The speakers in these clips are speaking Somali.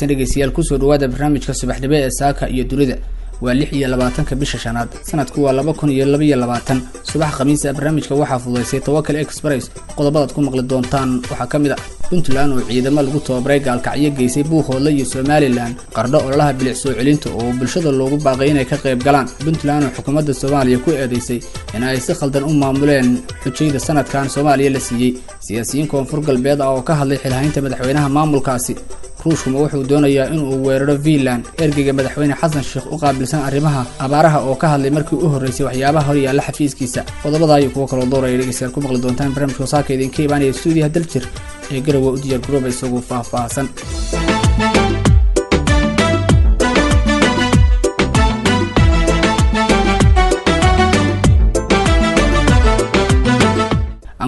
wanaagsan dhegeystayaal ku soo dhawaada barnaamijka subaxdhibe ee saaka iyo dunida waa lix iyo labaatanka bisha shanaad. Sanadku waa laba kun iyo labaiyo labaatan. Subax khamiisa barnaamijka waxaa fududaysay tawakal express. Qodobadaad ku maqli doontaan waxaa ka mid a puntland oo ciidamo lagu tababaray gaalkacyo geysay buuhoodle iyo somalilan qardho ololaha bilic soo celinta oo bulshada loogu baaqay inay ka qayb galaan. Puntland oo xukuumadda soomaaliya ku eedeysay in ay si khaldan u maamuleen xujayda sanadkan soomaaliya la siiyey siyaasiyiin koonfur galbeed ah oo ka hadlay xilhaynta madaxweynaha maamulkaasi ruushkuma wuxuu doonayaa inuu weeraro fiinland ergeyga madaxweyne xasan sheekh u qaabilsan arrimaha abaaraha oo ka hadlay markii u horreysay waxyaabaha hor yaalla xafiiskiisa. Qodobada ayuu kuwo kaloo dooraya dhegeystayaal ku maqli doontaan barnaamijka wasaaka idinka imaanaya stuudiyaha daljir ee garowa u diyaar garooba isagoo faah-faahsan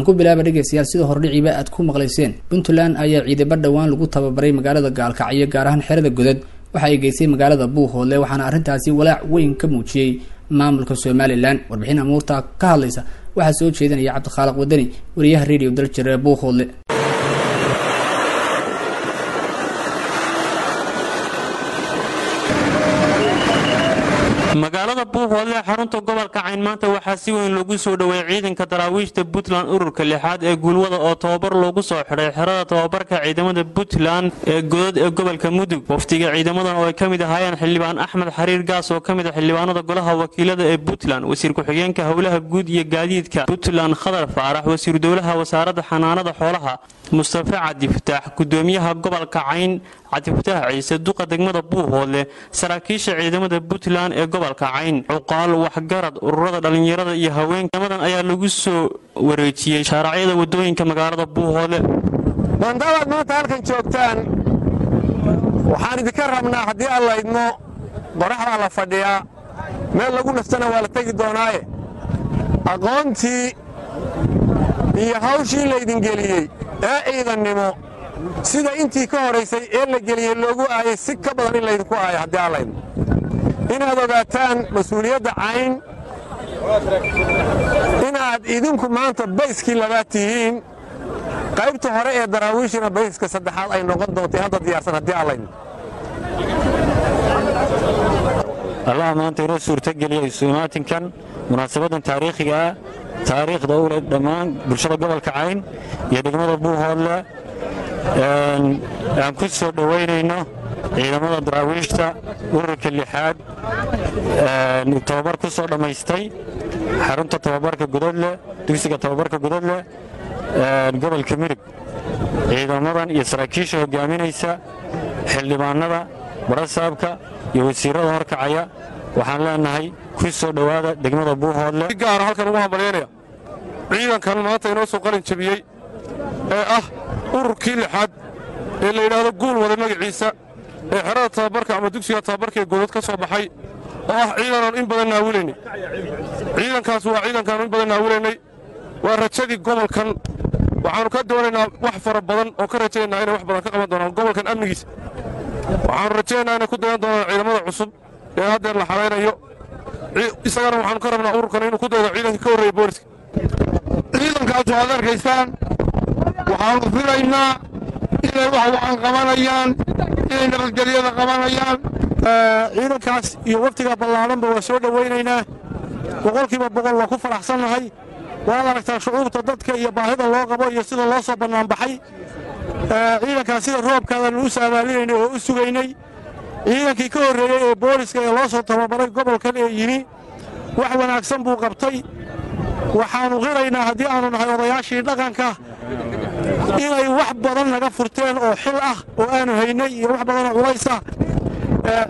aan ku bilaaba dhegeystayaal sida hordhiciba aad ku maqlayseen. Puntland ayaa ciidamo dhowaan lagu tababaray magaalada gaalkacyo gaar ahaan xerada godad. Waxa ay geysay magaalada buuhoodle waxaana arrintaasi walaac weyn ka muujiyey maamulka somalilan warbixin amuurta ka hadlaysa waxaa soo jeedinaya cabdikhaaliq wadani wariyaha radio daljir ee buuhoodle magaalada buuhoodle xarunta gobolka cayn maanta waxaa si weyn loogu soo dhoweeyey ciidanka daraawiishta puntland ururka lixaad ee guulwada oo tababar loogu soo xidhay xerada tababarka ciidamada puntland ee godad ee gobolka mudug. Wafdiga ciidamadan oo ay ka mid ahaayeen xildhibaan axmed xariir gaas oo ka mid a xildhibaanada golaha wakiilada ee puntland wasiir ku-xigeenka howlaha guud iyo gaadiidka puntland khadar faarax wasiiru dowlaha wasaaradda xanaanada xoolaha mustafe cabdifataax gudoomiyaha gobolka cayn cabdifataax ciise duqa degmada buuhoodle saraakiisha ciidamada puntland ee gobolka cayn cuqaal waxgarad ururada dhallinyarada iyo haweenkamadan ayaa lagu soo wareejiyey shaaracyada waddooyinka magaalada buuhoodle maandaabaad maanta halkan joogtaan waxaan idinka rabnaa haddii aan laydmo qoraxdaa la fadhiyaa meel lagu naftana waa la tegi doonaaye. Aqoontii iyo hawshii laydin geliyey ee ciidannimo sida intii ka horaysay ee la geliyey loogu aayay si ka badan in laydinku aayo haddii aan laydmo inaad ogaataan mas'uuliyadda cayn inaad idinku maanta bayskii labaad tihiin qaybta hore ee daraawiishina bayska saddexaad ay noqon doontay hadda diyaarsan haddii aan laydmo allaha maanta inoo suurtogeliya isumaatinkan munaasabadan taariikhiga ah taariikhda u leh dhammaan bulshada gobolka cayn iyo degmada buuhoodle aan ku soo dhowaynayno ciidamada daraawiishta ururka lixaad tababar ku soo dhammaystay xarunta tababarka gudadle dugsiga tababarka gudadle gobolka midhig ciidamadan iyo saraakiisha hogaaminaysa xildhibaanada barasaabka iyo wasiirrada horkacaya waxaan leenahay ku soo dhowaada degmada buuhoodle gaara halkan ugu hambalyaynaya ciidankan maanta inoo soo qalin jabiyey ee ah ururkii lixaad ee la yidhaahdo guul wada magaciisa ee xerada tababarka ama dugsiga tababarka ee godad ka soo baxay oo ah ciidanaan in badan naawilaynay ciidankaas waa ciidankaanu in badan naawilaynay waa rajadii gobolkan. Waxaannu ka doonaynaa wax fara badan oo ka rajaynaynaa inay wax badan ka qaban doonaan gobolkan amnigiisa. Waxaannu rajaynaynaa inay ku dayan doonaan ciidamada cusub ee haddeer la xaraynayo. Isagana waxaannu ka rabnaa ururkan inuu ku daydo ciidanka ka horreeya booliska. Ciidankaas waxaad arkaysaan waxaannu filaynaa inay wax waxaan qabanayaan inay nabadgelyada qabanayaan. Ciidankaas iyo waftiga ballaadanba waa soo dhowaynaynaa boqolkiiba boqol waa ku faraxsannahay waad aragtaa shucuubta dadka iyo baahida loo qabo iyo sida loo soo bannaanbaxay ciidankaas sida roobkaadaannu u saamaalinaynay oo u sugaynay. Ciidankii ka horreeyey ee booliska ee loo soo tababaray gobolkan ee yimi wax wanaagsan buu qabtay. Waxaannu qiraynaa haddii aannu nahay odayaashii dhaqanka inay wax badan naga furteen oo xil ah oo aanu haynay iyo wax badanoo culays ah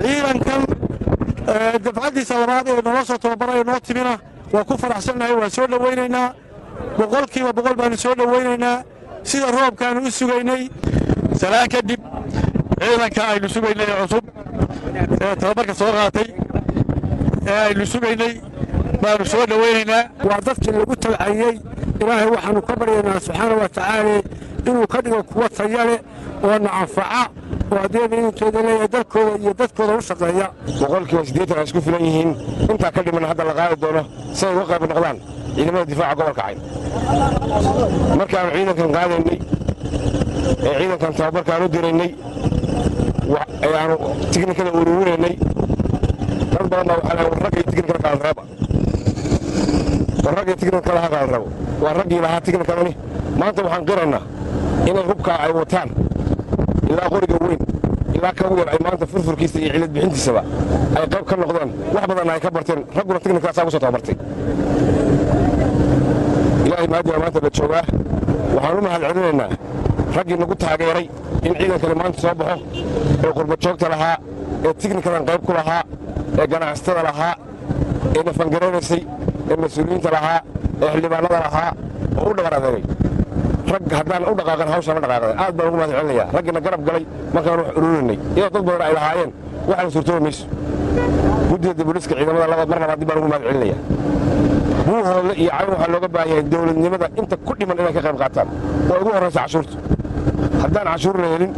ciidankan dafcaddiisa labaad ee naloo soo tababaray ee noo timina waa ku faraxsannahay waan soo dhowaynaynaa boqolkiiba boqol baannu soo dhowaynaynaa sida roobkaannu u sugaynay salaan kadib ciidanka aynu sugaynay ee cusub ee tababarka soo qaatay ee aynu sugaynay baannu soo dhowaynaynaa waa dadkii lagu tabcayey ilaahay waxaannu ka baryaynaa subxaana wa tacaala inuu ka dhigo kuwa taya leh oo na anfaca oo haddeen idinkeeda leeyahay dalkooda iyo dadkooda u shaqeeya. Boqolkiiba siddeetan ay isku filan yihiin intaa ka dhiman hadda la qaadi doono si ay uga qayb noqdaan ciidamada difaaca gobolka cayn. Markaannu ciidankan qaadaynay ee ciidankan tababarkaan u diraynay ee aanu tiknikada uruurinaynay dad badanna waxaa lahay war raggii tiknikada kala reeba war raggii tiknikada ha kala reebo waa raggii lahaa tiknikadani maanta waxaan qiraynaa inay hubkaa ay wataan ilaa qoriga weyn ilaa ka yar ay maanta furfurkiisa iyo cilad bixintiisaba ay qayb ka noqdeen wax badanna ay ka barteen. Ragguna tiknikadaasaa ku soo tababartay. Ilaahay maadiga maanta la joogaa. Waxaan u mahad celinaynaa raggii nagu taageeray in ciidankani maanta soo baxo ee qurbajoogta lahaa ee tiknikadan qayb ku lahaa ee ganacsatada lahaa ee nafangaranaysay ee mas'uuliyiinta lahaa ee xildhibaanada lahaa oo u dhabar adeegay rag haddaan u dhaqaaqan hawshaan la dhaqaaqday aad baan ugu mahad celinayaa. Raggiina garab galay markaan wax ururinay. Iyadoo dad badan ay lahaayeen waxaan suurtoobi mayso guddida dabuliska ciidamada labaad mar labaad dib baan ugu mahad celinayaa. Buuhoodle iyo cayn waxaa looga baahan yahay dowladnimada inta ku dhiman inay ka qayb qaataan. Oo ugu horraysa cashuurta. Haddaan cashuur la helin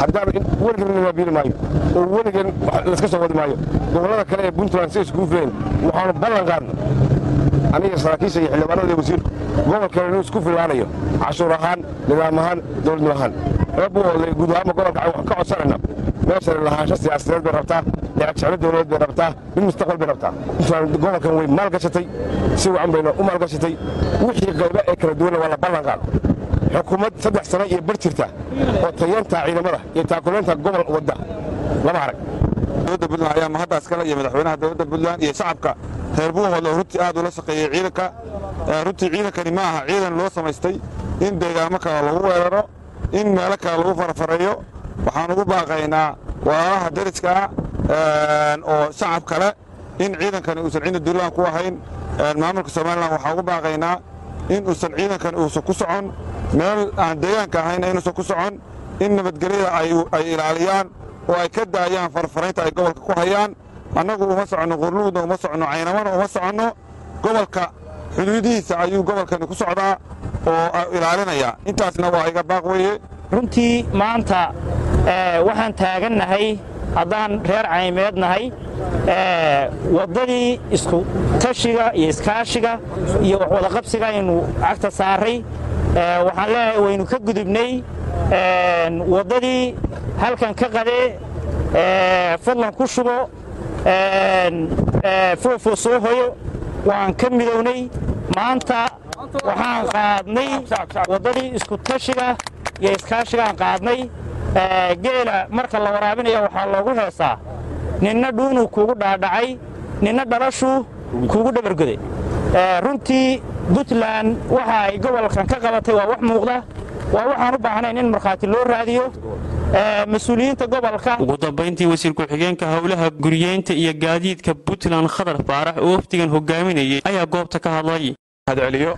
haddaan weligan la biili maayo oo weligan layska soo wadi maayo gobollada kale ee puntland si iskugu filayn waxaanu ballan qaadna aniga saraakiisha iyo xildhibaanada wasiirku gobolkale inuu isku filaanayo cashuur ahaan nidaam ahaan dowladnimo ahaan. Buuhoodle guud ahaanba gobolka waxaan ka codsanayna meeshan lahaansho siyaasadeed bay rabtaa jeclo dowladeed bay rabtaa mid mustaqbal bay rabtaa. Gobolkan way maalgashatay si wacan bayna u maalgashatay wixii qaybo ee kala duwanna waa la ballan qaad xukuumad saddex sano iyo bar jirta oo tayantaa ciidamada iyo taakulaynta gobol wadda lama arag dowladda puntland ayaa mahaddaas kale iyo madaxweynaha dowladda puntland iyo shacabka. Reer buuhoodle oo runtii aad ula shaqeeyey ciidanka runtii ciidankani ma aha ciidan loo samaystay in deegaamo kale lagu weeraro in meelo kale lagu farfareeyo. Waxaan ugu baaqaynaa walaalaha deriska ah oo shacab kale in ciidankani uusan ciidan duulaan ku ahayn. Maamulka somalilan waxaan ugu baaqaynaa in uusan ciidankani uusan ku socon. Meel aan deegaanka ahayna inuusan ku socon. In nabadgelyada ay ilaaliyaan oo ay ka daayaan farfaraynta ay gobolka ku hayaan. Annagu uma soconno qurnuudna uma soconno caynamana uma soconno gobolka xuduudihiisa ayuu gobolkani ku socdaa oo ilaalinaya. Intaasna waa iga baaq weeye. Runtii maanta waxaan taagannahay haddaan reer caymeed nahay waddadii isku tashiga iyo iskaashiga iyo waxwadaqabsiga aynu cagta saaray. Waxaan leenahay waynu ka gudubnay waddadii halkan ka qadee fadlan ku shubo foofoo soo hoyo waan ka midownay. Maanta waxaan qaadnay waddadii isku tashiga iyo iskaashigaan qaadnay. Geela marka la waraabinaya waxaa loogu heesaa ninna dhuunuu kuugu dhaadhacay ninna dhalashuu kuugu dhabargoday. Runtii puntland waxa ay gobolkan ka qabatay waa wax muuqda waa waxaan u baahnayn in markhaati loo raadiyo mas'uuliyiinta gobolka. Ugu dambayntii wasiir ku-xigeenka howlaha guriyeynta iyo gaadiidka puntland khadar faarax oo wafdigan hogaaminayay ayaa goobta ka hadlay. Celiyo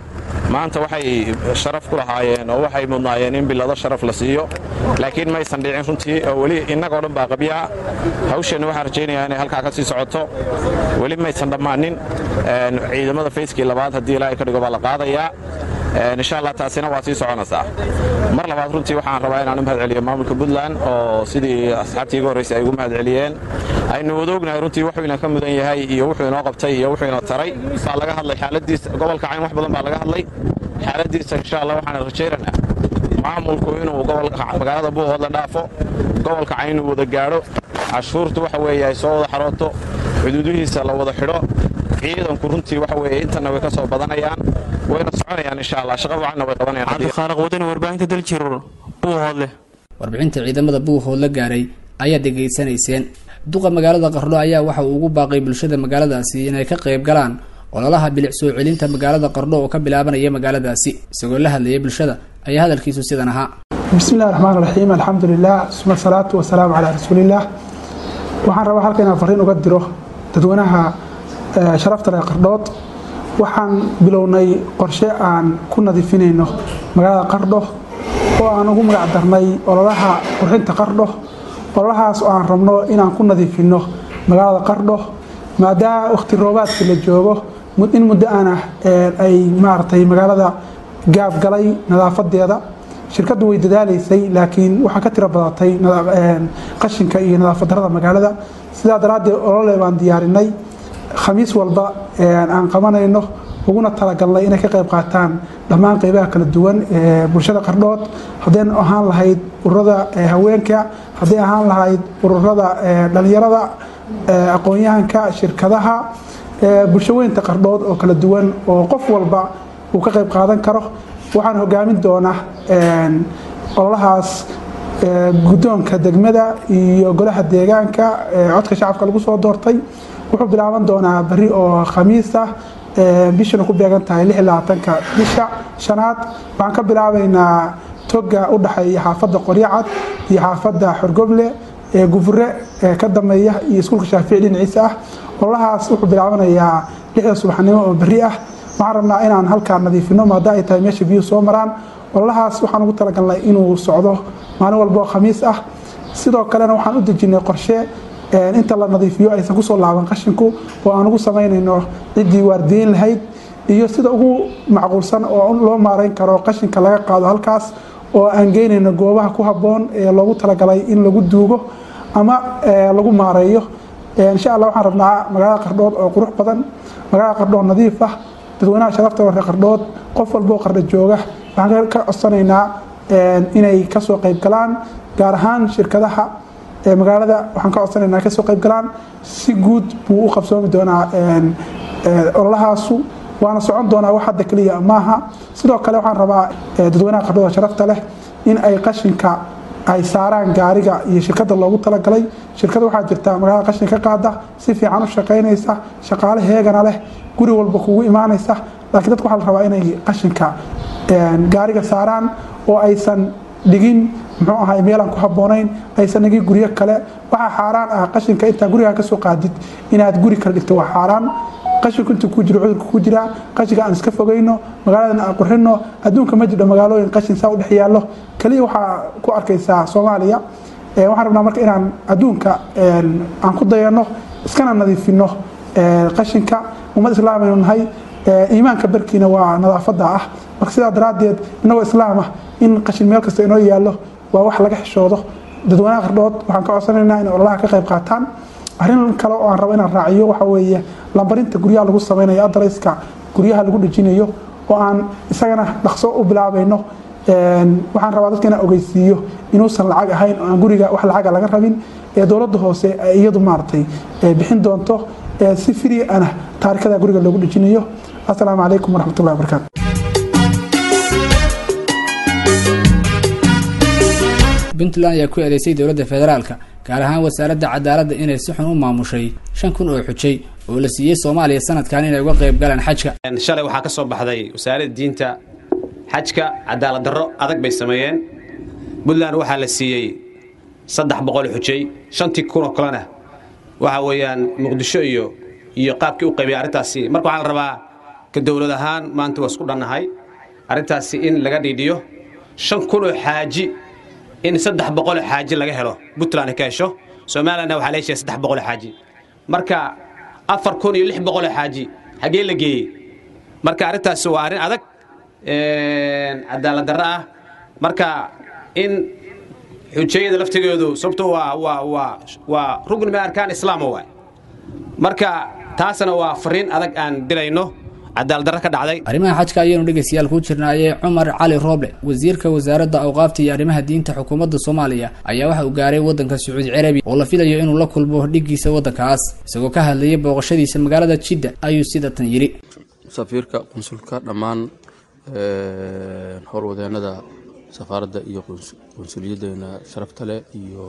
maanta waxay sharaf ku lahaayeen oo waxay mudnaayeen in bilado sharaf la siiyo. Laakiin maysan dhicin runtii oo weli innagoo dhan baa qabyaa. Hawsheenna waxaan rajaynayaa inay halkaa ka sii socoto. Weli maysan dhammaanin ciidamada fayskii labaad haddii ilaahay ka dhigo baa la qaadayaa insha allah taasina waa sii soconaysaa. Mar labaad runtii waxaan rabaa inaan u mahad celiyo maamulka puntland oo sidii asxaabtii iga ay ugu mahad celiyeen aynu wada ognahay runtii wuxuu ina ka mudan yahay iyo wuxuu inoo qabtay iyo wuxuu ina taray. Baa laga hadlay xaaladiisa gobolka cayn wax badan baa laga hadlay. Xaaladiisa insha allah waxaan rajaynaynaa maamulku inuu magaalada buuhoodla dhaafo gobolka cayn inuu wada gaadho cashuurtu waxa weeye ay soo wada xarooto xuduudihiisa la wada xidho ciidanku runtii waxa weeye intana way ka soo badanayaan wayna soconayaan insha allah shaqa wacanna way qabanayaan wadani warbaahinta daljirur buuhoodle warbixinta ciidamada buuhoodla gaaray ayaad dhegaysanayseen duqa magaalada qardho ayaa waxa uu ugu baaqay bulshada magaaladaasi inay ka qayb galaan ololaha bilic soo celinta magaalada qardho oo ka bilaabanaya magaaladaasi. Isagoo la hadlayay bulshada ayaa hadalkiisu sidan ahaa. Bismi illahi raxmaan raxiim alxamdu lilah suma salaatu wasalaamu calaa rasuuliillah waxaan rabaa halka inaan fariin uga diro dadweynaha sharafta leh qardhood waxaan bilownay qorshe aan ku nadiifinayno magaalada qardho oo aan ugu magac darnay ololaha qurxinta qardho ololahaas oo aan rabno inaan ku nadiifinno magaalada qardho maadaama wakhti roobaadka la joogo in muddo ana ay maaragtay magaalada gaab galay nadaafadeeda. Shirkaddu way dadaalaysay laakiin waxaa ka tiro badatay qashinka iyo nadaafad darada magaalada. Sidaa daraaddeed olole baan diyaarinay khamiis walba aan qabanayno uguna talagalnay inay ka qayb qaataan dhammaan qeybaha kala duwan ee bulshada qardhood. Hadday ahaan lahayd ururada haweenka hadday ahaan lahayd ururada dhalinyarada aqoon-yahanka shirkadaha bulshaweynta qardhood oo kala duwan oo qof walba uu ka qayb qaadan karo. Waxaan hogaamin doonaa ololahaas guddoonka degmada iyo golaha deegaanka codka shacabka lagu soo doortay wuxuu bilaaban doonaa beri oo khamiis ah bishana ku beegan tahay ka bisha shanaad. Waxaan ka bilaabaynaa toga u dhaxeeya xaafadda qoryacad iyo xaafadda xorgoble ee gufure ka dameeya iyo iskuulka shaafici dhinaciisa ah. Ololahaas wuxuu bilaabanayaa lixda subaxnimo oo beri ah. Waxaan rabnaa inaan halkaa nadiifino maada ay tahay meesha biyuhu soo maraan. Ololahaas waxaan ugu talagalnay inuu socdo maalin walba oo khamiis ah. Sidoo kalena waxaan u dejinay qorshe inta la nadiifiyo aysan ku soo laaban qashinku oo aan ugu samaynayno ciddii waardiyeyn lahayd iyo sida ugu macquulsan oo loo maarayn karo qashinka laga qaado halkaas oo aan geynayno goobaha ku habboon ee loogu talagalay in lagu duugo ama lagu maareeyo. Insha alla waxaan rabnaa magaalada qardhood oo qurux badan magaalada qardhood nadiif ah dadweynaha sharafta warre qardhood qof walboo qardho jooga. Waxaan ka codsanaynaa inay ka soo qayb galaan gaar ahaan shirkadaha magaalada waxaan ka codsanaynaa ka soo qayb galaan si guud buu u qabsoomi doonaa ololahaasu. Waana socon doonaa wax hadda keliya maaha. Sidoo kale waxaan rabaa dadweynaha qardhooda sharafta leh in ay qashinka ay saaraan gaariga iyo shirkada loogu talagalay. Shirkada waxaa jirta magaalada qashin ka qaada si fiican u shaqaynaysa shaqaale heegana leh guri walba kugu imaanaysa. Laakiin dadka waxaa la rabaa inay qashinka gaariga saaraan oo aysan dhigin muxuu ahay meelaan ku habboonayn? Aysan dhigin guryo kale. Waxaa xaaraan ah qashinka intaa gurigaa ka soo qaadid. Inaad guri kale dhigto waa xaaraan. Qashinku intuu ku jiro cudurka ku jiraa. Qashinka aan iska fogayno magaaladan aan qurxino adduunka ma jidho magaalooyin qashin saa u dhex yaallo. Keliya waxaa ku arkaysaa soomaaliya. Waxaan rabnaa marka inaan adduunka aan ku dayanno iskana nadiifino qashinka. Ummad islaamaynu nahay. Iimaanka barkiina waa nadaafada ah. Marka sidaa daraaddeed inagoo islaam ah in qashin meel kasta inoo yaallo waa wax laga xishoodo. Dadweynaha qardhood waxaan ka codsanaynaa inay ololaha ka qayb qaataan. Arrin kale oo aan rabo inaan raaciyo waxa weeye lambarinta guryaha lagu samaynayo adarayska guryaha lagu dhejinayo oo aan isagana dhaqso u bilaabayno waxaan rabaa dadka inaan ogeysiiyo inuusan lacag ahayn oo aan guriga wax lacaga laga rabin ee dowladda hoose iyadu maaragtay bixin doonto si free ana taarikada guriga loogu dhejinayo asalaamu calaykum waraxmatullahi wabarakaatu puntland ayaa ku eedeysay dowladda federaalka gaar ahaan wasaaradda cadaaladda inay si xun u maamushay shan kun oo xujay oo la siiyey soomaaliya sanadkan inay uga qayb galaan xajka. Shalay waxaa ka soo baxday wasaaradda diinta xajka cadaalad darro adag bay sameeyeen. Puntland waxaa la siiyey saddex boqol xujay shantii kunoo kalena. Waxa weeyaan muqdisho iyo iyo qaabkii u qaybiyay arrintaasi. Marka waxaa la rabaa ka dowlad ahaan maanta waa isku dhannahay. Arrintaasi in laga dhiidhiyo shan kun oo xaaji in saddex boqoloo xaaji laga helo puntland ka hesho somalilandna waxaa la heshiya saddex boqoloo xaaji. Marka afar kun iyo lix boqoloo xaaji xaggee la geeyey. Marka arrintaasi waa arrin adag cadaalad darro ah. Marka in xujayada laftigeedu sababto waa waa waa waa rugn min arkaan islaama waay. Marka taasna waa fariin adag aan dirayno cadaaladdarro ka dhacday. Arrimaha xajka ayaynu dhegaystayaal kuu jirnaayee cumar cali rooble wasiirka wasaaradda awqaafta iyo arrimaha diinta xukuumadda soomaaliya ayaa waxa uu gaaray waddanka sacuudi carabi oo la filayo inuu la kulmo dhiggiisa waddankaas isagoo ka hadlayay booqashadiisa magaalada jidda ayuu sida tan yidhi. Safiirka qunsulka dhammaan howlwadeenada safaaradda iyo qunsuliyaddeena sharafta leh iyo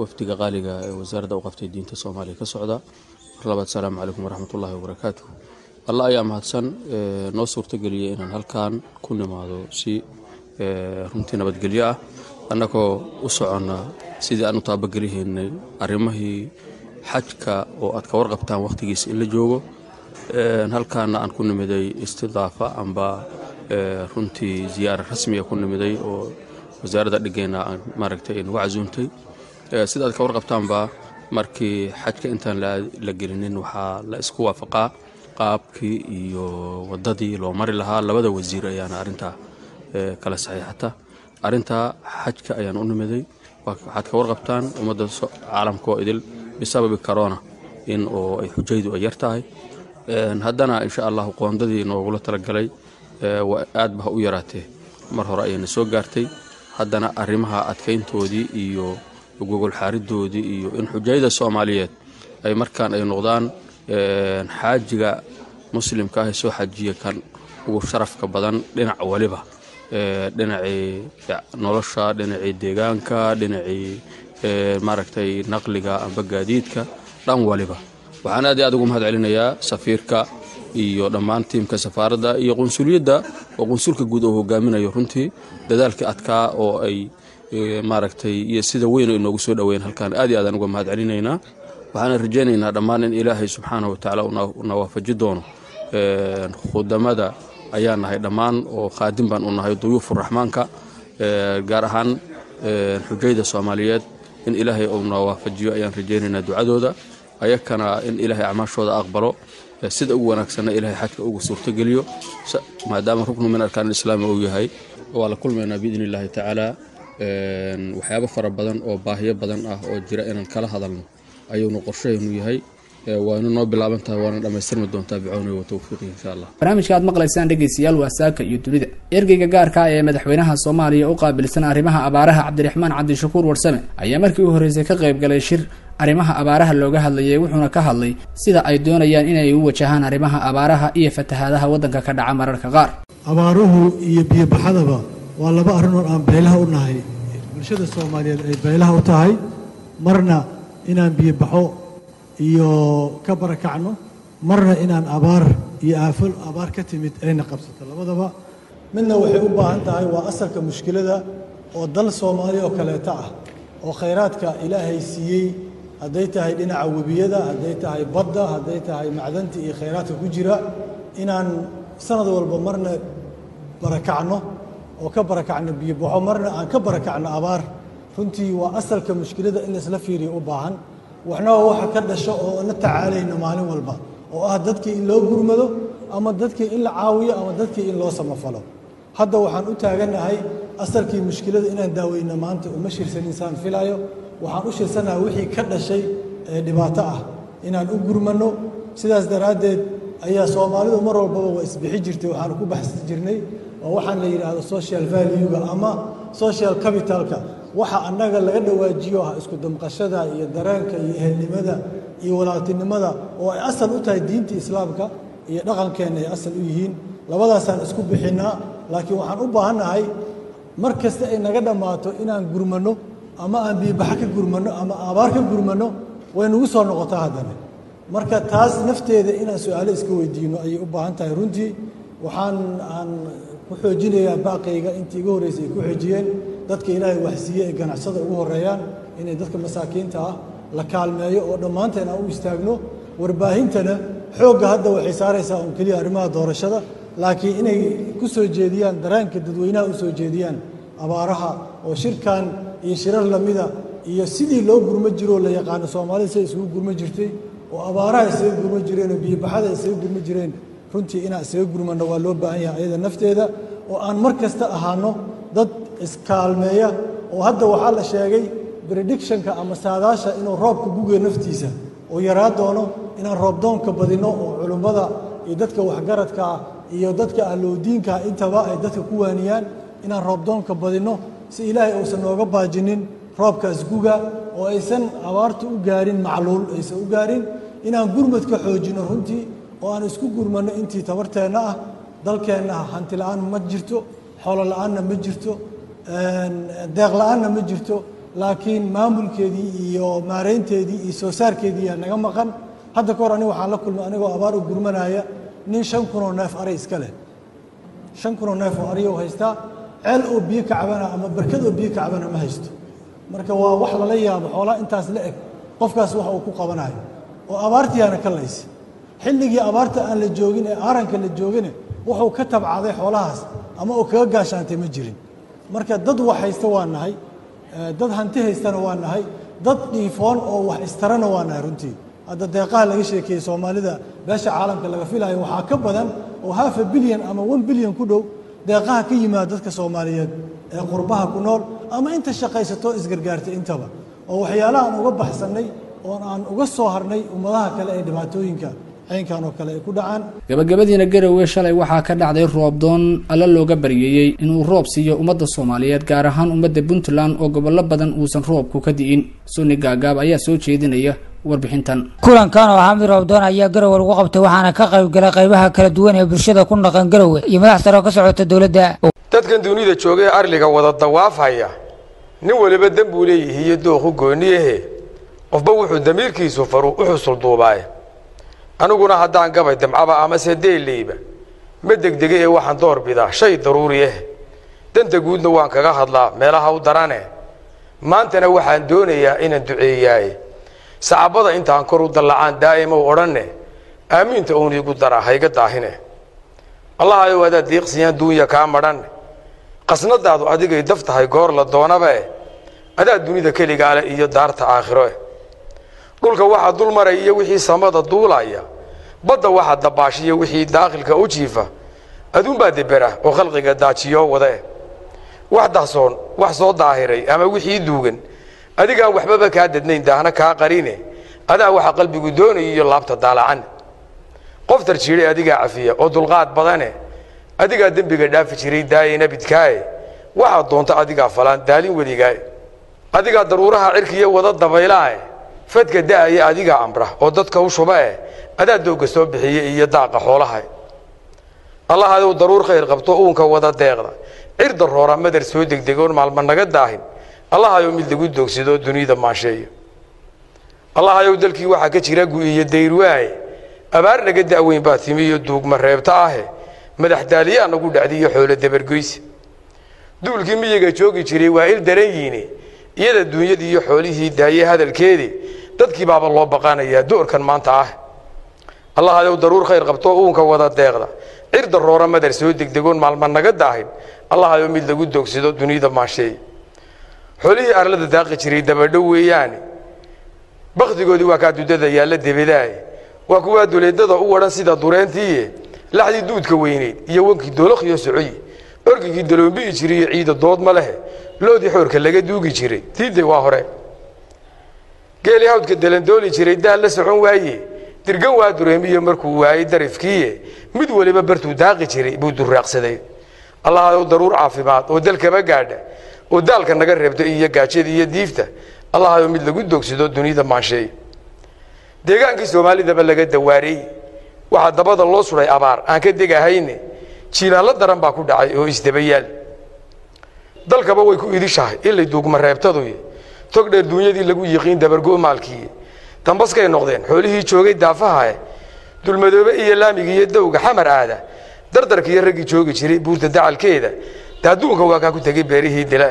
wafdiga qaaliga ee wasaaradda awqaafta iyo diinta soomaaliya ka socda. Mar labaad asalaamu calaykum waraxmatullaahi wabarakaatu alla ayaa mahadsan noo suurtageliyay inaan halkan ku nimaado si runtii nabadgelyo ah. Annagoo u soconna sidii aan u taabagelihaynay arrimahii xajka oo aad ka warqabtaan wakhtigiisa in la joogo. Halkaana aan ku nimiday istidaafa amba runtii ziyaara rasmiga ku nimiday oo wasaaradda dhigeenna aan maaragtay nagu casuuntay sida aad ka warqabtaanba markii xajka intaan la gelinin waxaa la isku waafaqaa qaabkii iyo wadadii loo mari lahaa. Labada wasiir ayaana arintaa kala saxiixata arintaa xajka ayaan u nimiday waxaad ka warqabtaan ummadda caalamka oo idil bisababi corona in oo ay xujaydu ay yar tahay. Haddana insha allahu qoondadii noogula talagalay aad ba u yaraatee. Mar hore ayayna soo gaartay. Haddana arrimaha adkayntoodii iyo gogol xaaridoodii iyo in xujayada soomaaliyeed ay markaan ay noqdaan xaajiga muslimka ah soo xajiya kan ugu sharafka badan dhinac waliba. Dhinacii nolosha dhinacii deegaanka dhinacii maaragtay naqliga amba gaadiidka dhan waliba. Waxaan aad iyo aad ugu mahad celinayaa safiirka iyo dhammaan tiimka safaaradda iyo qunsuliyadda oo qunsulka guud oo hogaaminayo runtii. Dadaalkii adkaa oo ay maaragtay iyo sida weyn ay soo dhoweyn halkaan. Aad iyo aadaan uga mahad celinaynaa waxaana rajaynaynaa dhammaan in ilaahay subxaana wa tacaala una waafaji doono. Khudamada ayaa nahay dhammaan oo khaadim baan u nahay duyuufu raxmaanka gaar ahaan xujayda soomaaliyeed in ilaahay uuna waafajiyo ayaan rajaynaynaa ducadooda. Ayakana in ilaahay acmaashooda aqbalo sida ugu wanaagsanna ilaahay xajka ugu suurtogeliyo maadaama ruknu min arkaan islaami uu yahay waa la kulmaynaa biidni illaahi tacaala waxyaabo fara badan oo baahiyo badan ah oo jira inaan kala hadalno ayuunu qorshahaynu yahay. Waana noo bilaaban tahay waana dhammaystirmi doontaa. Bicawnihi wa towfiiqi insha allah. Barnaamijka aad maqlaysaan dhegaystayaal waa saaka iyo dunida. Ergeyga gaarka ah ee madaxweynaha soomaaliya u qaabilsan arrimaha abaaraha cabdiraxmaan cabdishakuur warsame ayaa markii u horreysay ka qayb galay shir arrimaha abaaraha looga hadlayay wuxuuna ka hadlay sida ay doonayaan inay u wajahaan arrimaha abaaraha iyo fatahaadaha waddanka ka dhaca mararka qaar. Abaaruhu iyo biyobaxadaba waa laba arrinood aan baylaha u nahay. Bulshada soomaaliyeed ay baylaha u tahay marna inaan biyobaxo iyo ka barakacno marna inaan abaar iyo aafo abaar ka timid ayna qabsato. Labadaba midna waxay u baahan tahay waa asalka mushkilada oo dal soomaaliya oo kaleeto ah oo khayraadka ilaahay siiyey. Hadday tahay dhinaca webiyada hadday tahay badda hadday tahay macdanta iyo khayraadka ku jira inaan sanad walba marna barakacno oo ka barakacno biyobaxo marna aan ka barakacno abaar runtii waa asalka mushkilada in laisla fiiriyo u baahan. Waxna waa waxa ka dhasho oo la tacaalayno maalin walba oo ah dadkii in loo gurmado ama dadkii in la caawiyo ama dadkii in loo samafalo. Hadda waxaan u taagannahay asalkii mushkilada inaan daaweyno maanta uma shirsanin saan filaayo waxaan u shirsanahay wixii ka dhashay ee dhibaato ah. Inaan u gurmanno sidaas daraaddeed ayaa soomaalidu mar walbaba waa isbixi jirtay waxaan ku baxsi jirnay waa waxaan la yidhaahdo social valuega ama social capitalka waxa annaga laga dhawaajiyo ah isku damqashada iyo dareenka iyo ehelnimada iyo walaaltinimada oo ay asal u tahay diinta islaamka iyo dhaqankeenna ay asal u yihiin. Labadaasaan isku bixinnaa laakiin waxaan u baahannahay mar kasta ay naga dhammaato inaan gurmanno ama aan biibaxa ka gurmanno ama abaar ka gurmanno way nagu soo noqotaa haddana. Marka taas nafteeda inaan su'aalo iska weydiino ayay u baahan tahay runtii. Waxaan aan ku xoojinayaa baaqayga intii iga horreysay ay ku xoojiyeen dadka ilaahay waxsiiye ee ganacsada ugu horreeyaan inay dadka masaakiinta ah la kaalmeeyo oo dhammaanteen aan u istaagno warbaahintana xoogga hadda waxay saaraysaa un keliya arrimaha doorashada laakiin inay ku soo jeediyaan dareenka dadweynaha u soo jeediyaan abaaraha oo shirkan iyo shirar lamida iyo sidii loo gurmo jiroo la yaqaano soomaalida siday isugu gurmo jirtay oo abaaraha isaga gurmo jireen oo biyobaxada isaga gurmo jireen runtii inaan isaga gurmanno waa loo baahan yahay ayada nafteeda oo aan mar kasta ahaano dad iskaalmeeya oo hadda waxaa la sheegay predictionka ama saadaasha inuu roobka gugeyo naftiisa oo yaraa doono inaan roobdoonka badinno oo culummada iyo dadka waxgaradka ah iyo dadka ahlowdiinka intaba ay dadka ku waaniyaan inaan roobdoonka badinno si ilaahay uusan nooga baajinin roobkaas guga oo aysan abaartu u gaarin macluul aysan u gaarin inaan gurmadka xoojinno runtii oo aan isku gurmanno intii tabarteenna ah dalkeenna hanti la'aan ma jirto xoolo la'aanna ma jirto deeq la'aanna ma jirto laakiin maamulkeedii iyo maaraynteedii iyo soo saarkeedii yaa naga maqan. Hadda ka hor aniga waxaan la kulmay anigoo abaar u gurmanaya nin shan kunoo neef aray iska leh. Shan kunoo neef oo ariyo haystaa ceel oo biyo ka cabana ama barkad oo biyo ka cabana ma haysto. Marka waa wax lala yaabo xoolaa intaas la eg. Qofkaas wax uu ku qabanayo. Oo abaartiyaana ka laysa. Xilligii abaarta aan la joogin ee aaranka la joogine wuxuu ka tabcaday xoolahaas ama uu kaga gaashaantay ma jirin marka dad wax haysta waa nahay dad hanti haystana waa nahay dad dhiifoon oo wax istarana waa nahay runtii hadda deeqaha laga sheekeeyey soomaalida beesha caalamka laga filayo waxaa ka badan oo hafa bilyan ama one bilyan ku dhow deeqaha ka yimaada dadka soomaaliyeed ee qurbaha ku nool ama inta shaqaysato isgargaartay intaba oo waxyaalahaan uga baxsannay oon aan uga soo harnay ummadaha kale ee dhibaatooyinka caynkan oo kale ay ku dhacaan. Gabagabadiina garowe shalay waxaa ka dhacday roobdoon alla looga baryeeyey inuu roob siiyo ummadda soomaaliyeed gaar ahaan ummadda puntland oo gobollo badan uusan roobku ka di'in. Suni gaagaab ayaa soo jeedinaya warbixintan. Kulankan oo ahaa mid roobdoon ayaa garowe lagu qabtay waxaana ka qaybgalay qaybaha kala duwan ee bulshada ku dhaqan garowe iyo madax sare oo ka socota dowladda. Dadkan dunida jooga ee arliga wada dawaafhaya nin waliba dan buu leeyihi iyo dooqu gooniyahe. Qofba wuxuu damiirkiisu faru u xusulduubaaye aniguna haddaan gabay damcaba amase deeleyba ma degdega ee waxaan door bidaa shay daruuri ah danta guudna waan kaga hadlaa meelaha u darane. Maantana waxaan doonayaa inaan duceeyaaye sacabada intaan kor u dallacaan daa'imow odhanne aamiinta uun iigu dara hayga daahine. Allahayow adaad diiqsiyaan duunya kaa madhanne qasnadaadu adigay daf tahay goor la doonaba eh. Adaa dunida keligaale iyo daarta aakhiro eh dhulka waxaa dul maray iyo wixii samada duulaya. Badda waxaa dabaashiyo wixii daaqilka u jiifa. Aduunbaa debera oo khalqiga daajiyoo wada eh. Wax dahsoon wax soo daahiray ama wixii duugan. Adigaan waxbaba kaa dadnayn daahna kaa qarine. Adaa waxa qalbigu doonayo iyo laabta daalacan qof tarjiiday adigaa cafiya oo dulqaad badane. Adigaa dembiga dhaafi jiray daayena bidkaaye waxaad doonta adigaa falaan daalin weligaaye adigaa daruuraha cirkiyo wada dabaylaae fadka da'aya adigaa amra oo dadka u shuba eh adaa doogga soo bixiya iyo daaqa xoolaha. Allahadow daruur khayr qabto uunka wada deeqda. Cirda roora madar soo degdegoon maalma naga daahin. Allahayow mid lagu doogsado dunida maansheeya allahayow dalkii waxaa ka jira gu'iyo dayrwaaye abaar naga da'weyn baa timi iyo duugma reebta ahe. Madax daaliyaa nagu dhacdi iyo xoolo dabargoysa duulkii miyiga joogi jiray waa il daran yiine. Iyada duunyadii iyo xoolihii daayey hadalkeedii dadkii baaba loo baqanayaa doorkan maanta ah. Allahayow daruur khayr qabto uunka wada deeqda. Cirda roora madar soo degdegoon maalma naga daahin. Allahayow mid lagu doogsado dunida maasheey xoolihii arlada daaqi jiray dabadhow weeyaane bakhtigoodii waa kaa dudada yaalla debedaaye. Waa kuwaa duleedada u wadhan sida dureentii laxdii duudka weyneyd iyo wankii doolokhiyo socoyi orgigii daloombi'i jiriyo ciida dood ma lehe. Loodii xoorka laga duugi jiray. Tiiday waa hore geeli hawdka dalandooli jiray daal la socon waaye. Dirgan waa dureemiyo markuu waayey darifkiiye mid waliba bartuu daaqi jiray buu duraaqsaday allahayow daruur caafimaad oo dalkaba gaadha oo daalka naga reebto iyo gaajada iyo diifta. Allahayow mid lagu doogsado dunida maansheey deegaankii soomaalidaba laga dawaareey waxaa dabada loo suday abaar aan ka degahayne jiilaallo daran baa ku dhacay oo isdaba yaal dalkaba way ku idishahay ilay duugma reebtaduy tog dheer duunyadii lagu yiqiin dabargo maalkii dambaskay noqdeen xoolihii joogay daafahae dulmadoobe iyo laamiga iyo dowga xamar aada dardarkiiyo raggii joogi jiray buurta dacalkeeda daaduunka waa kaa ku tegay beerihii dila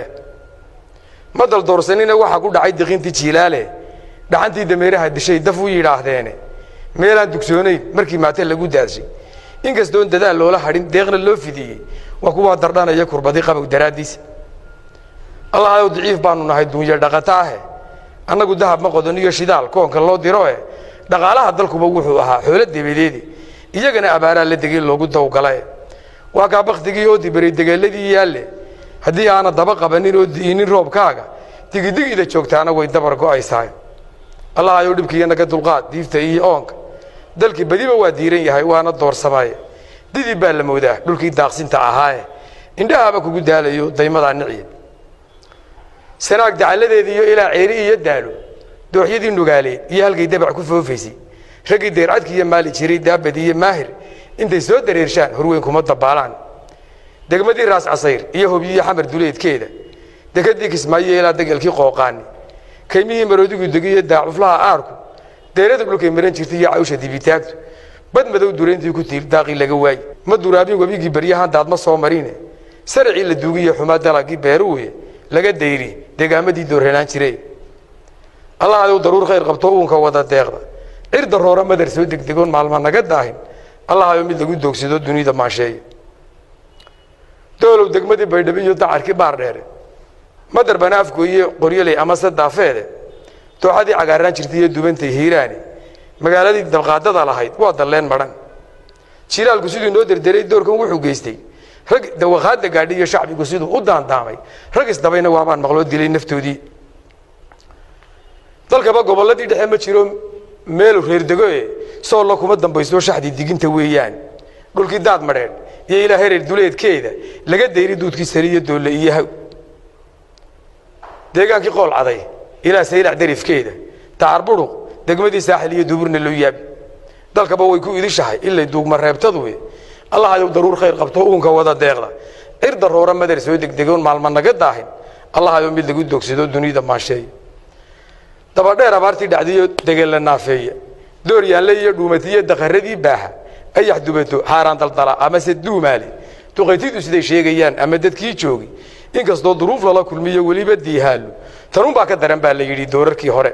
ma daldoorsanina waxaa ku dhacay diqintii jiilaale dhaxantii dameeraha dishay daf u yidhaahdeene meelaan dugsoonayn markii maate lagu daadshay inkastoon dadaal loola hadhin deeqna loo fidiyey waa kuwaa dardhanaya kurbadi qabow daraaddiisa allahayow daciif baanu nahay duunyo dhaqata ahe annagu dahab ma qodon iyo shidaal koonka loo diro eh dhaqaalaha dalkuba wuxuu ahaa xoolo debadeedi iyagana abaaraa la degay loogu dawgalae waa kaa baktigii oo dibaray degeeladii yaalle. Haddii aana daba qabanin oo di'inin roobkaaga digidigida joogtaana way dabar go'aysahay. Allahayow dhibkiiyo naga dulqaad diifta iyo oonka. Dalkii badiba waa diiran yahay waana doorsamaye didib baa la moodaa dhulkii daaqsinta ahaaye. Indhahaaba kugu daalayo daymadaa niciya sanaag dacalladeedii iyo ilaa ceeri iyo daalo. Dooxyadii nugaaleed iyo halkay dabac ku foofaysay raggii deercadki iyo maali jiray daabad iyo maahir intay soo dareershaan horweyn kuma dabaalaan. Degmadii raas casayr iyo hobyiyo xamar duleedkeeda. Dekadii kismaayo ilaa degelkii qooqaani kaymihii maroodigu degiyo daacuflaha aarku. Deerada dhulkay maran jirtay iyo cawsha dibitaagtu bad madow dureyntii ku tiil daaqii laga waayi ma duraabin webigii baryahan daadma soo marine. Saracii la duugiyo xumaa dalagii beeruuye laga dayri degaamadii doorrenaan jiray. Allahadow daruur khayr qabto uunka wada deeqda. Cirda roora madar soo degdegoon maalma naga daahin. Allahayow mid lagu doogsado dunida maasheeya doolow degmadii baydhabo iyo dacarkii baar dheere. Madar banaafkooye qoryoley amase daafeede. Dooxadii cagaaraan jirtay iyo dubantay hiiraani. Magaaladii dabqaadada lahayd waa dalleen madhan jilaalku siduu noo derderay doorkan wuxuu geystay rag dawaqaadda gaadhi iyo shacbigu siduu u daandaamay rag isdabayna waabaan maqloo dilay naftoodii dalkaba gobolladii dhexe ma jiro meelu reerdego e soollo kuma dambayso shaxdii diginta weeyaan dhulkii daad madheedh iyo ilaa hereer duleedkeeda laga dayri duudkii sariyo doolle iyo haw deegaankii qool ilaa saylac darifkeeda tacar degmadii saaxil iyo duburna loo yaabi dalkaba way ku idishahay ilay duugma reebtaduwe allahayow daruur khayr qabto uunka wada deeqda. Cirda roora madar soo degdegoon maalma naga daahin. Allahayow mid lagu dogsado dunida maasheeya dabadheer abaartii dhacdiyo degella naafeeya dooryaanle iyo dhuumatiyo daqaradii baaha. Ayax dubato xaaraan daldala amase duumaale duqaytidu siday sheegayaan ama dadkii joogi. Inkastoo duruuf lala kulmiyo weliba diihaallo. Tanunbaa ka daran baa la yidhi doorarkii hore.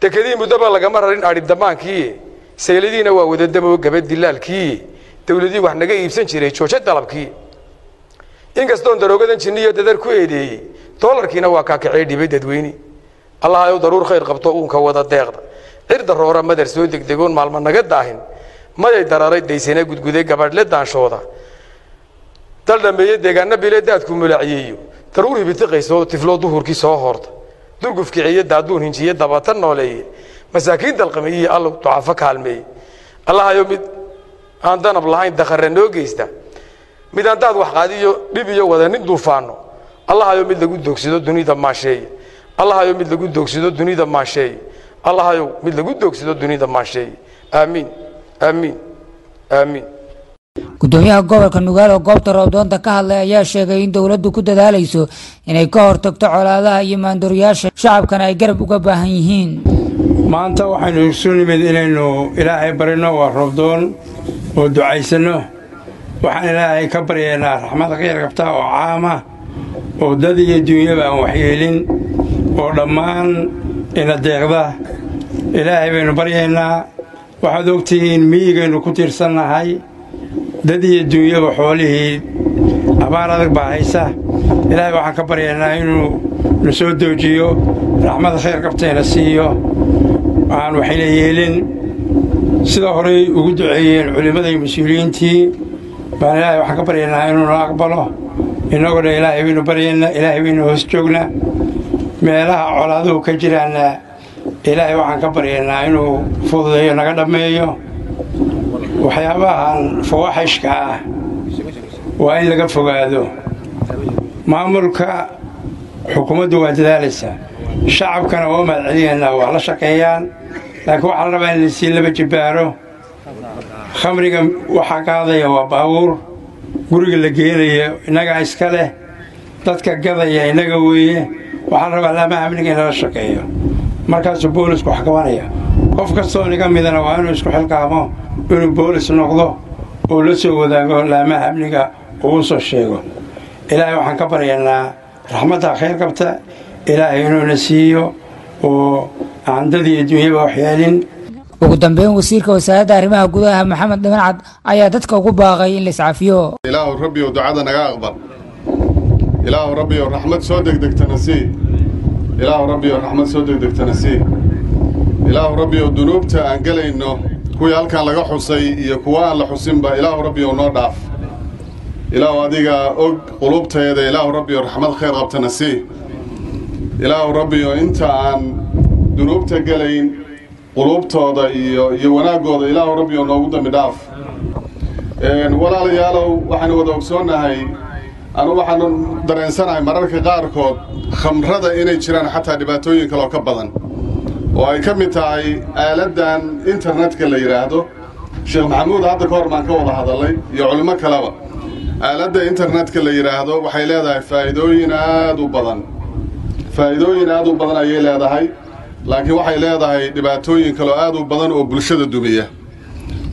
Dekedii muddaba lagama rarin adhi dambaankii sayladiina waa wadadamoo gaba dilaalkii dawladii wax naga iibsan jiray joojo dalabkii. Inkastoon daroogadan jinniyo dadar ku eedeeyey doolarkiina waa kaakacee dhibay dadweyne. Allahayow daruur khayr qabto uunka wada deeqda. Cirda roora madar soo degdegoon maalma naga daahin. Maday dararay daysana gudguday gabadhle daanshooda dal dhammeeye deegaana bile daadku mulaciyeeyo daruur hibitiqaysoo tifloo duhurkii soo hoorta. Durguf kiciye daaduun hinjiye dabata nooleeye masaakiin dalqamiyiyo allow ducafo kaalmeeye allahayow mid aan danab lahayn dakhare noo geysta. Mid aan daad wax qaadiyo dhib iyo wada nin duufaano allahayow mid lagu doogsado dunida maasheeye allahayow mid lagu doogsado dunida maasheeye allahayow mid lagu doogsado dunida maasheeye aamiin aamiin aamiin gudoomiyaha gobolka nugaal oo goobta roobdoonta ka hadlay ayaa sheegay in dowladdu ku dadaalayso inay ka hortagto colaadaha iyo maandooriyaasha shacabkana ay garab uga baahan yihiin. Maanta waxaynu isu nimid inaynu ilaahay barino waa roobdoon oo ducaysanno waxaan ilaahay ka baryaynaa raxmad khayr qabta oo caama oo dad iyo duunyaba aan waxyeelin oo dhammaan ina deeqda ilaahay baynu baryaynaa. Waxaad ogtihiin miyigaynu ku tiirsannahay. Dad iyo duunyaba xoolihii abaar adag baa haysa. Ilaahay waxaan ka baryaynaa inuu na soo doojiyo raxmad khayr qabtayna siiyo. Aan waxayna yeelin sida horey ugu duceeyeen culimmada iyo mas'uuliyiintii baan ilaahay waxaan ka baryaynaa inuu na aqbalo innagoo ilaahay baynu baryaynaa ilaahay baynu hoos joognaa. Meelaha colaaduhu ka jiraanna ilaahay waxaan ka baryaynaa inuu fududeeyo naga dhammeeyo. Waxyaabahan fawaaxishka ah waa in laga fogaado. Maamulka xukuumaddu waa dadaalaysaa shacabkana waa u mahadcelinaynaa waa la shaqeeyaan laakiin waxaa la rabaa in la sii laba jibbaaro khamriga waxaa qaadaya waa baabuur. Guriga la geenayo innagaa iska leh dadka gadaya innaga weeye. Waxaa la rabaa laamaha amniga in lala shaqeeyo. Markaasuu boolisku wax qabanaya qof kastoo niga midana waa inuu isku xilqaamo inuu boolis noqdo oo la soo wadaago laamaha amniga uu soo sheego. Ilaahay waxaan ka baryaynaa raxmadda khayr qabta. Ilaahay inuuna siiyo oo aan dad iyo duunyaba waxyeelin ugu dambeyn wasiirka wasaaradda arrimaha gudaha maxamed dhimancad ayaa dadka ugu baaqay in la iscafiyo ilaahu rabbiyow ducada naga aqbal. Ilaahu rabbiyow raxmad soo degdegtana sii. Ilaahu rabbiyow raxmad soo degdegtana sii. Ilaahu rabbiyow dunuubta aan gelayno kuwii halkan laga xusay iyo kuwa aan la xusinba ilaahu rabbiyow noo dhaaf. Ilaahu adiga og qulubteeda ilaahu rabbiyow raxmad khayr qabtana sii ilaahu rabbiyow inta aan dunuubta gelayn quluubtooda iyo iyo wanaaggooda ilaahu rabbiyow noogu dambi dhaaf. Walaalayaalow waxaanu wada ogsoonnahay anu waxaanu dareensanahay mararka qaarkood khamrada inay jiraan xataa dhibaatooyin kaloo ka badan. Oo ay ka mid tahay aaladdan internetka la yidhaahdo sheekh maxamuud hadda ka hor baan ka wada hadallay iyo culimmo kaleba. Aaladda internetka la yidhaahdo waxay leedahay faa'iidooyin aad u badan faa'iidooyin aad u badan ayay leedahay laakiin waxay leedahay dhibaatooyin kaloo aad u badan oo bulshada dumiya.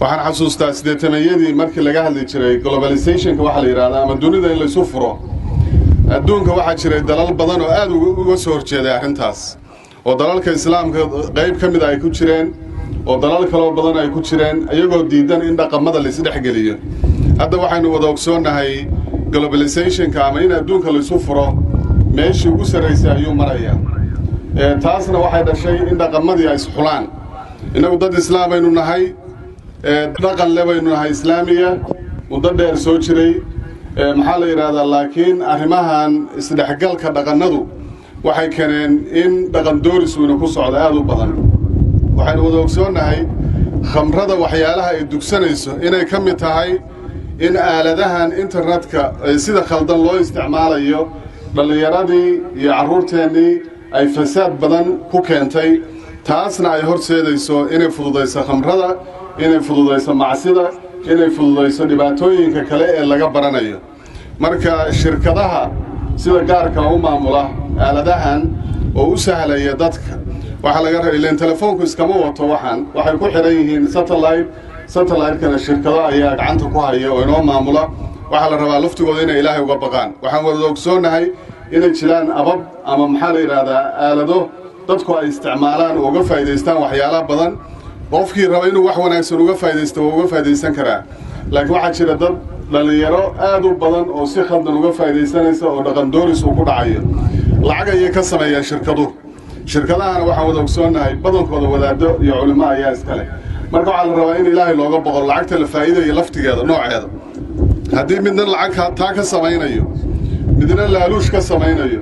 Waxaan xasuustaa siddeetameeyadii markii laga hadli jiray globalizationka waxaa la yidhahdaa ama dunida in laysu furo. Adduunka waxaa jiray dalal badan oo aad uga soo horjeeday arrintaas. Oo dalalka islaamka qayb ka mid ay ku jireen oo dalal kaloo badan ay ku jireen iyagoo diidan in dhaqamada laisdhexgeliyo hadda waxaynu wada ogsoonnahay globalizationka ama in adduunka laysu furo meeshii ugu sarraysay ayuu maraya taasna waxay dhashay in dhaqamadii ay isxulaan. Innagu dad islaam baynu nahay dhaqan le baynu nahay islaamiya muddo dheer soo jiray. Maxaa la yidhahdaa laakiin arrimahan isdhexgalka dhaqannadu waxay keeneen in dhaqandooris weyna ku socda aad u badan. Waxaynu wada ogsoonnahay khamrada waxyaalaha ay dugsanayso inay ka mid tahay in aaladahan internetka sida khaldan loo isticmaalayo dhallinyaradii iyo carruurteennii ay fasaad badan ku keentay. Taasna ay horseedayso inay fududayso khamrada inay fududayso macsida inay fududayso dhibaatooyinka kale ee laga baranayo. Marka shirkadaha sida gaarka u maamula aaladahan oo u sahlaya dadka waxaa laga rabay ileen telefoonku iskama wato waxaan. Waxay ku xidhan yihiin satellite satellite-kana shirkado ayaa gacanta ku haya oo inoo maamula waxaa la rabaa laftigooda inay ilaahay uga baqaan. Waxaan wada ogsoonnahay inay jiraan abab ama maxaa la yidhaahdaa aalado dadku ay isticmaalaan oo uga faa'idaystaan waxyaalaha badan. Qofkii raba inuu wax wanaagsan uga faa'idaysto waa uga faa'idaysan karaa. Laakiin waxaa jira dad dhallinyaro aad u badan oo si khaldan uga faa'idaysanaysa oo dhaqandooris uu ku dhacayo. Lacag ayay ka sameeyaan shirkaduhu shirkadahana waxaan wada ogsoonnahay badankooda wadaaddo iyo culimo ayaa iskale marka waxaa la rabaa in ilaahay looga boqo lacagta la faa'iidayo laftigeeda nooceeda haddii midna lacag taa ka samaynayo midna laaluush ka samaynayo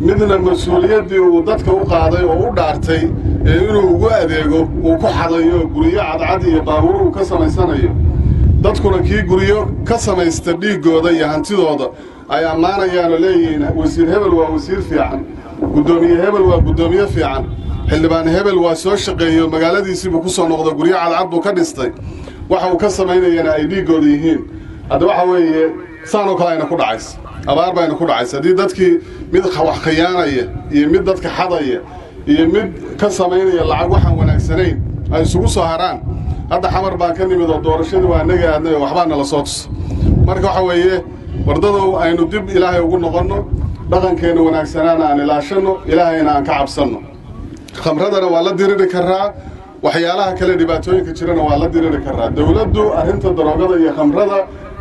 midna mas'uuliyaddii uu dadka u qaaday oo u dhaartay ee inuu ugu adeego uu ku xadayo guryo cadcad iyo baabuur uu ka samaysanayo dadkuna kii guryo ka samaysta dhiiggooda iyo hantidooda ay ammaanayaan oo leeyihiin wasiir hebel waa wasiir fiican guddoomiye hebel waa guddoomiye fiican xildhibaan hebel waa soo shaqeeyo magaaladiisiibuu ku soo noqda guryo cadcad buu ka dhistay waxa uu ka samaynayana ay dhiiggooda yihiin hadda waxa weeye saanoo kale ayna ku dhacaysa abaar bayna ku dhacaysa. Haddii dadkii mid wax khiyaanaya iyo mid dadka xadaya iyo mid ka samaynaya lacag waxaan wanaagsanayn ay isugu soo haraan hadda xamar baan ka nimid oo doorashadii waa naga aadnay oo waxbaa nala soo tus marka waxa weeye wardadow aynu dib ilaahay ugu noqonno dhaqankeenna wanaagsanaana aan ilaashanno ilaahayna aan ka cabsanno. Khamradana waa la diriri karaa waxyaalaha kale dhibaatooyinka jirana waa la diriri karaa dowladdu arrinta daroogada iyo khamrada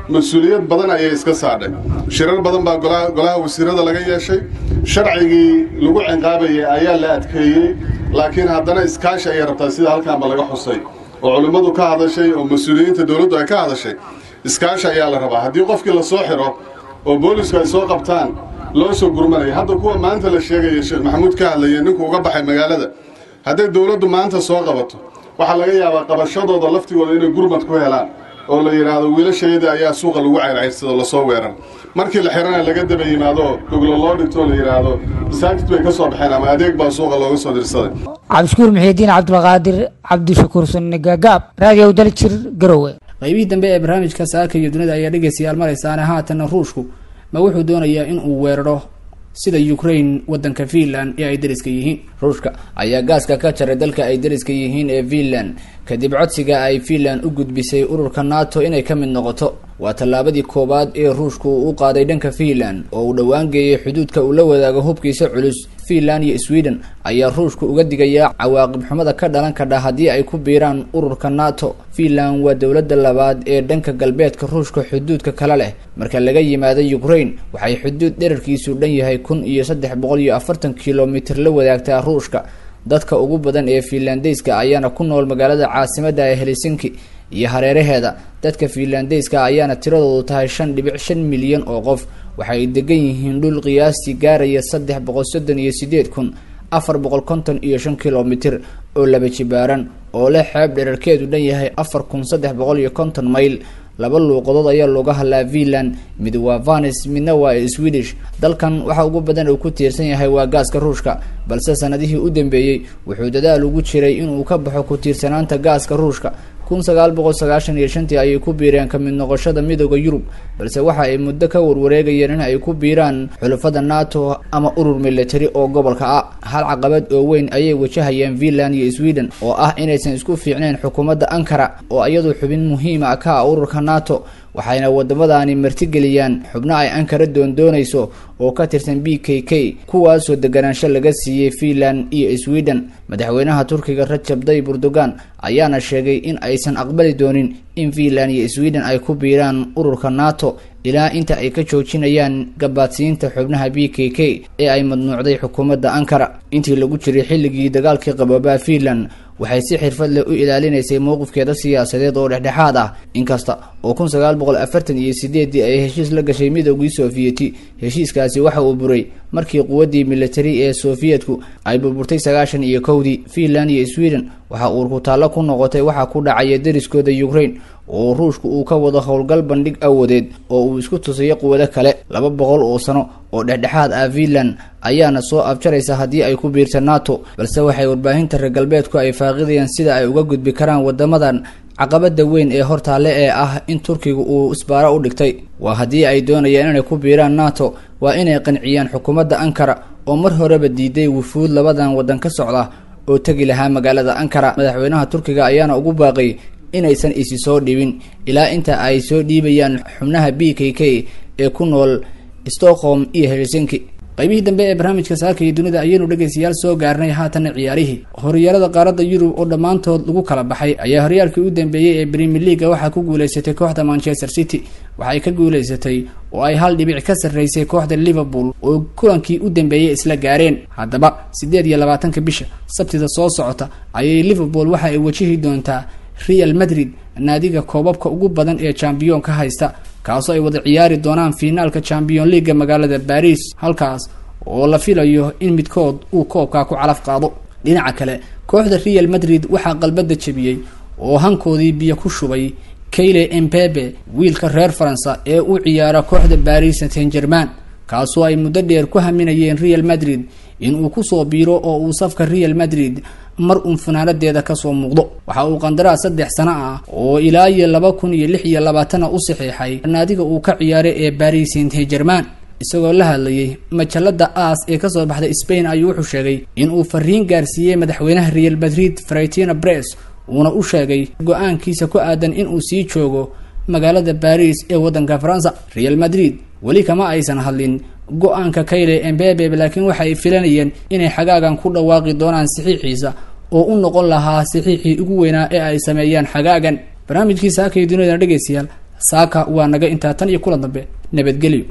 mas'uuliyad badan ayay iska saadhay shirar badan baa golaha wasiirada laga yeeshay. Sharcigii lagu cinqaabayay ayaa la adkeeyey laakiin haddana iskaashi ayay rabtaa sida halkaanba laga xusay. Oo culimmadu ka hadashay oo mas'uuliyiinta dowladdu ay ka hadashay iskaashi ayaa la rabaa. Haddii qofkii la soo xiro oo boolisku ay soo qabtaan loo soo gurmanaya. Hadda kuwa maanta la sheegaya sheekh maxamuud ka hadlaya ninku uga baxay magaalada hadday dowladdu maanta soo qabato waxaa laga yaabaa qabashadooda laftigooda inay gurmad ku helaan oo la yidhaahdo wiilashayda ayaa suuqa lagu cayrcayrsado la soo weeran. Markii la xirana laga daba yimaado goglo loo dhigto la yidhaahdo masaajid bay ka soo baxeen ama adeeg baa suuqa looga soo dirsaday. Cabdishukuur muxiidiin cabdulqaadir cabdishakuur sunni gagaab raadiyow daljir garowe. Qaybihii dambe ee barnaamijka saaka iyo dunida ayaa dhegaystayaal maraysaane haatanna ruushku ma wuxuu doonayaa in uu weeraro sida ukraine wadanka finland ee ay dariska yihiin. Ruushka ayaa gaaska ka jaray dalka ay dariska yihiin ee finland kadib codsiga ay finland u gudbisay ururka nato inay ka mid noqoto. Waa tallaabadii koowaad ee ruushku uu u qaaday dhanka finland oo uu dhowaan geeyay xuduudka uu la wadaago hubkiisa culus. Finland iyo sweden ayaa ruushku uga digayaa cawaaqib xumada ka dhalan kadha haddii ay ku biiraan ururka nato. Finland waa dowladda labaad ee dhanka galbeedka ruushka xuduudka kale leh. Marka laga yimaado ukraine waxay xuduud dherarkiisu dhan yahay kun iyo saddex boqol iyo afartan kilomitir la wadaagtaa ruushka dadka ugu badan ee finlandeyska ayaana ku nool magaalada caasimadda ee helsinki iyo hareeraheeda. Dadka finlandeyska ayaana tiradoodu tahay shan dhibic shan milyan oo qof. Waxay degan yihiin dhul qiyaastii gaaraya saddex boqol soddon iyo sideed kun afar boqol konton iyo shan kilomitir oo laba jibaaran oo leh xeeb dherarkeedu dhan yahay afar kun saddex boqol iyo konton mayl laba luuqadood ayaa looga hadlaa finland mid waa vanis midna waa swedish. Dalkan waxa ugu badan uu ku tiirsan yahay waa gaaska ruushka balse sanadihii u dambeeyey wuxuu dadaal ugu jiray inuu ka baxo ku tiirsanaanta gaaska ruushka kun sagaal boqol sagaashan iyo shantii ayay ku biireen ka mid noqoshada midooda yurub balse waxa ay muddo ka warwareegayeen in ay ku biiraan xulafada nato ama urur military oo gobolka ah hal caqabad oo weyn ayay wajahayeen finland iyo sweden oo ah inaysan isku fiicneyn xukuumadda ankara oo iyadu xubin muhiima ka ah ururka nato waxayna wadamadaani martigeliyaan xubno ay ankara doondoonayso oo ka tirsan b k k kuwaasoo deganaansho laga siiyey finland iyo sweden. Madaxweynaha turkiga rajab tayyib erdogan ayaana sheegay in aysan aqbali doonin in finland iyo sweden ay ku biiraan ururka nato ilaa inta ay ka joojinayaan gabaadsiinta xubnaha b k k ee ay madnuucday xukuumadda ankara. Intii lagu jiray xilligii dagaalkii qaboobaa finland waxay si xirfad leh u ilaalinaysay mowqifkeeda siyaasadeed oo dhexdhexaad ah. Inkasta oo kun sagaal boqol afartan iyo sideedii ay heshiis la gashay midoogii soofiyeti heshiiskaasi waxa uu buray markii quwaddii militari ee soofiyetku ay burburtay sagaashan iyo kowdii. Finland iyo sweden waxa uu kutaallo ku noqotay waxaa ku dhacaya deriskooda ukraine oo ruushku uu ka wado howlgal bandhig awoodeed oo uu isku tusayo quwado kale laba boqol oo sano oo dhexdhexaad ah finland ayaana soo abjaraysa haddii ay ku biirta nato balse waxay warbaahinta reer galbeedku ay faaqidayaan sida ay uga gudbi karaan wadamadan caqabada weyn ee hortaale ee ah in turkiga uu isbaaro u dhigtay. Waa haddii ay doonayaan inay ku biiraan nato waa inay qanciyaan xukuumadda ankara oo mar horeba diiday wufuud labadan waddan ka socda oo tegi lahaa magaalada ankara. Madaxweynaha turkiga ayaana ugu baaqay inaysan isi soo dhibin ilaa inta ay soo dhiibayaan xubnaha b k k ee ku nool stockholm iyo helsinki. Qaybihii dambe ee barnaamijka saaka iyo dunida ayaynu dhegaystayaal soo gaarnay haatana ciyaarihii. Horyaalada qaaradda yurub oo dhammaantood lagu kala baxay ayaa horyaalkii u dambeeyey ee premier leaga waxaa ku guuleysatay kooxda manchester city. Waxay ka guuleysatay oo ay hal dhibic ka sarreysay kooxda liverpool oo kulankii u dambeeyey isla gaareen. Haddaba siddeed iyo labaatanka bisha sabtida soo socota ayay liverpool waxa ay wajihi doontaa real madrid naadiga koobabka ugu badan ee chambiyoonka haysta kaasoo ay wada ciyaari doonaan fiinaalka champion leaga magaalada baris halkaas oo la filayo in midkood uu koobkaa ku calaf qaado. Dhinaca kale kooxda real madrid waxaa qalbada jebiyey oo hankoodii biyo ku shubay kayle embebe wiilka reer faransa ee u ciyaara kooxda baris saint german kaasoo ay muddo dheer ku haminayeen real madrid inuu ku soo biiro oo uu safka real madrid mar uun funaanadeeda ka soo muuqdo. Waxa uu qandaraas saddex sano ah oo ilaa iyo laba kun iyo lix iyo labaatana u saxiixay naadiga uu ka ciyaaray ee baris saint german isagoo la hadlayay majalada aas ee ka soo baxday spain ayuu wuxuu sheegay inuu fariin gaarsiiyey madaxweynaha real madrid fratina bres uuna u sheegay go'aankiisa ku aadan inuu sii joogo magaalada baris ee wadanka faransa real madrid. Weli kama aysan hadlin go'aanka kayle embebe laakiin waxa ay filanayeen inay xagaagan ku dhawaaqi doonaan saxiixiisa oo u noqon lahaa saxiixii ugu weynaa ee ay sameeyaan xagaagan. Barnaamijkii saaka iyo duniyadana dhegaystayaal saaka waa naga intaa tan iyo kulan dambe nabadgelyo